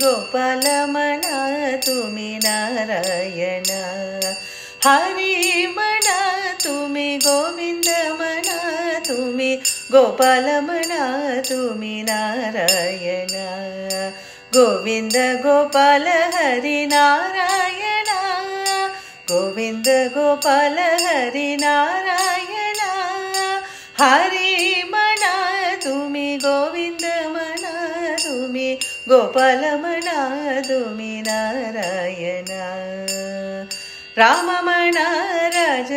गोपाल मना तुम्ही नारायण हरी मना तुम्ही गोविंद मना तुम्ही गोपाल मना तुम्ही नारायण गोविंद गोपाल हरी नारायण गोविंद गोपाल हरी नारायण हरी तुम्ही गोपाल मना तुम्ही नारायण राम राज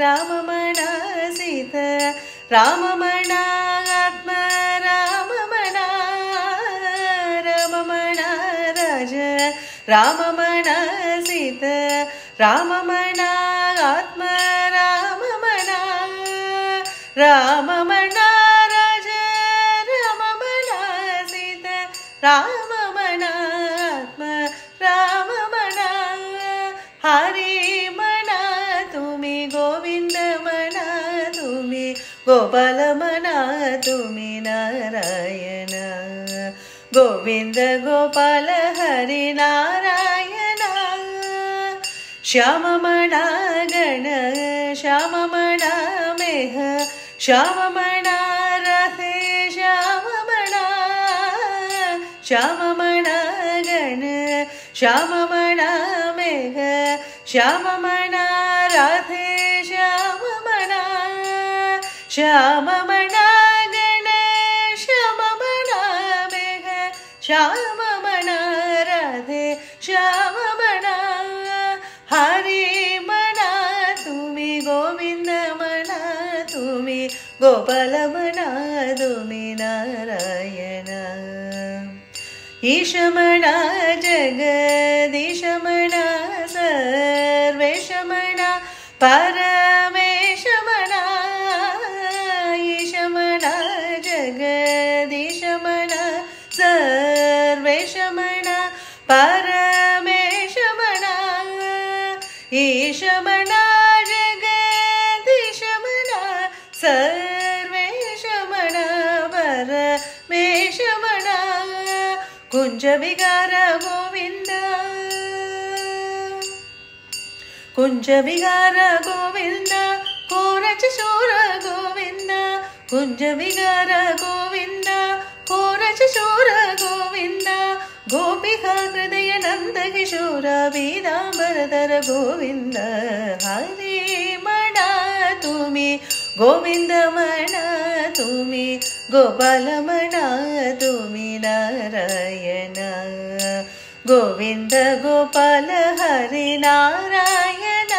राम मना सीता राम मना आत्मा राम मना राम राम सीता राम मना आत्मा राम मना हरी मना तुम्ही गोविंद मना तुम्ही गोपाल मना तुम्ही नारायण। गोविंद गोपाल हरी नारायण। श्याम श्याम मेह श्याम श्याम श्याममणा मेघ श्याममणा राधे श्याममणा श्याममणा गण श्याममणा। मेघ श्याममणा राधे श्याममणा हरि मणा तुम्ही, गोविंद मणा तुम्ही, गोपाल मणा तुम्ही, नारायण। ईशमणा जगदीशमणा सर्वेशमणा परमेशमणा ईशमणा जगदीशमणा सर्वेशमणा परमेशमणा ईशमणा குஞ்சவிகார கோவிந்தா. குஞ்சவிகார கோவிந்தா கோரச்ச சூர கோவிந்தா. குஞ்சவிகார கோவிந்தா கோரச்ச சூர கோவிந்தா. கோபிகா ஹிருதய நந்த கிஷோர பீதாம்பரதர கோவிந்த. ஹரி तुम्ही गोविन्द मणा तुम्ही गोपाल मणा तुम्ही नारायण गोविन्द गोपाल हरि नारायण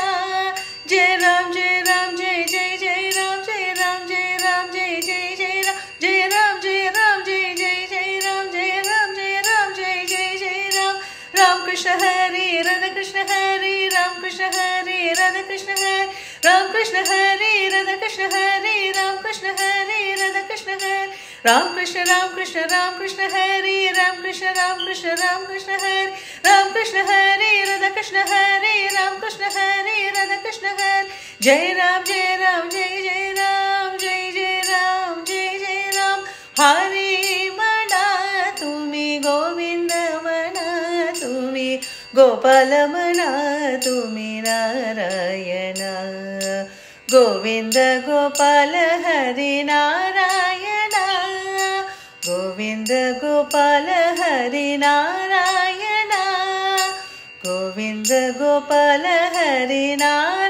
जय राम जय राम जय जय जय राम जय राम जय राम जय जय जय राम जय राम जय राम जय जय जय राम जय राम जय राम जय जय जय Ram Ram Krishna Hari Radha Krishna Hari Ram Krishna Hari Radha Krishna Hari Ram Krishna Hare Radha Krishna Hare Ram Krishna Hare Radha Krishna Hare. Ram Krishna Ram Krishna Ram Krishna Hare Ram Krishna Ram Krishna Ram Krishna Hare. Ram Krishna Hare Radha Krishna Hare Ram Krishna Hare Radha Krishna Hare. Jai Ram Jai Ram Jai Jai Ram Jai Jai Ram Jai Jai Ram. Hare गोपाल तुम्ही नारायण गोविन्द गोपाल हरि नारायण। गोविन्द गोपाल हरि नारायण। गोविन्द गोपाल हरि नारायण